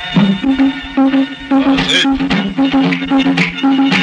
That's it.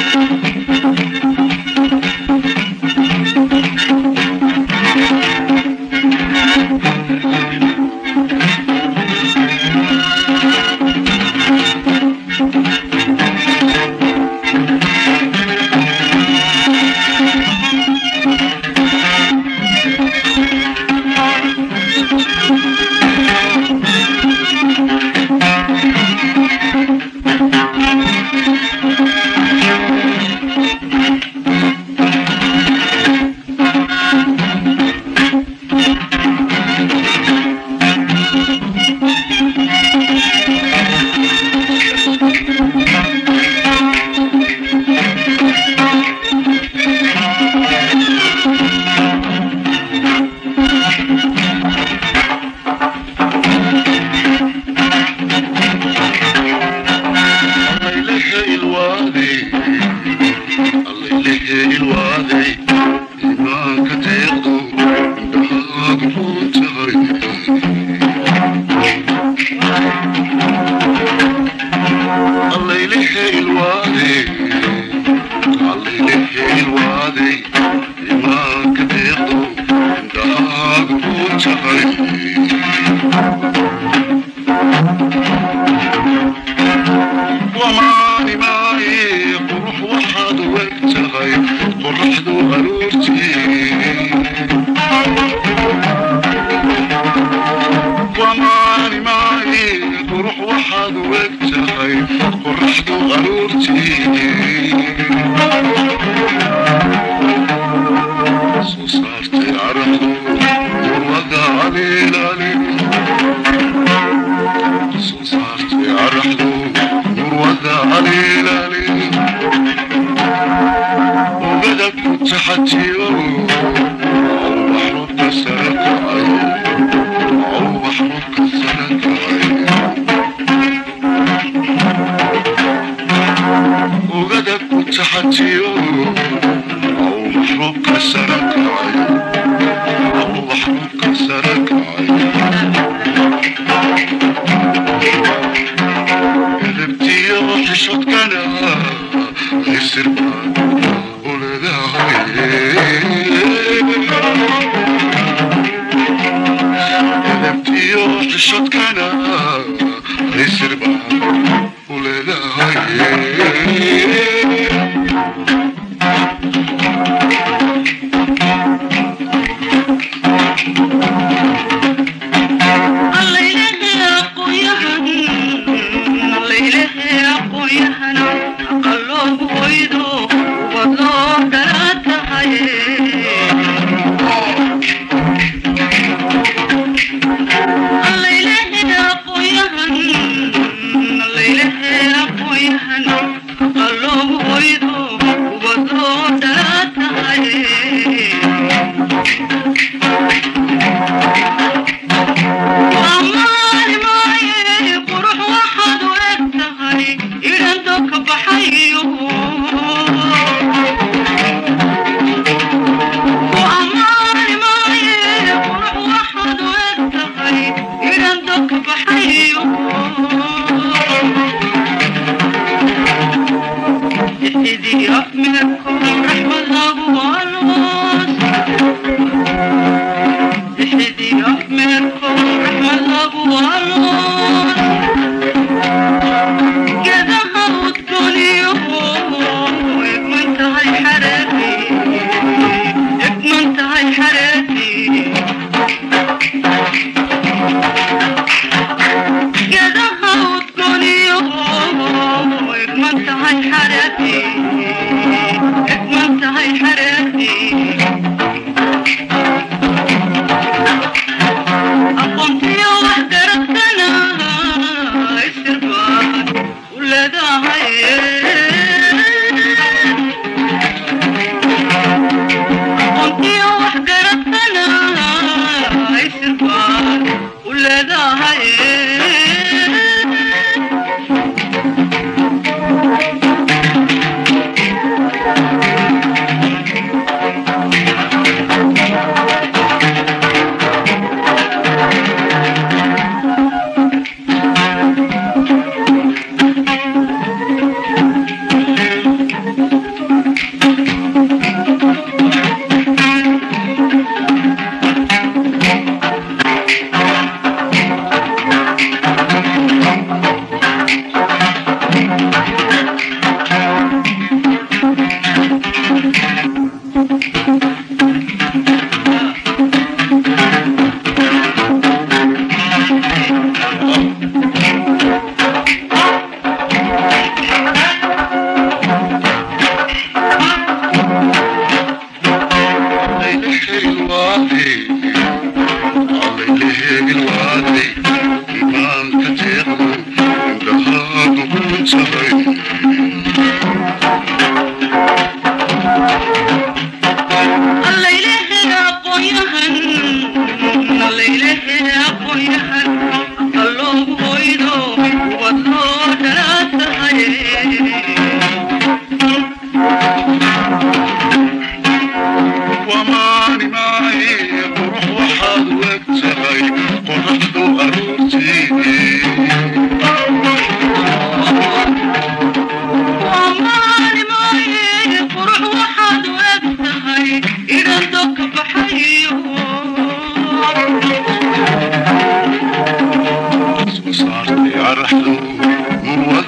الله يلحق الوادي الله يلحق الوادي ما كتيرو داك بوتشاري بعض وقت خيفق رحض غرورتي صارت عرق وقع علي العلي صارت عرق وقع علي العلي وبدك تحتي حتي يوم أو محروق كسرك عين أو عين قلبتي يا وحشة كلام غير ولد عين قلبتي يا وحشة كلام غير Déjalo, déjalo, cuidado.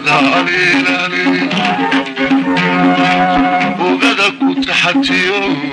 شوت كان رئيس البلد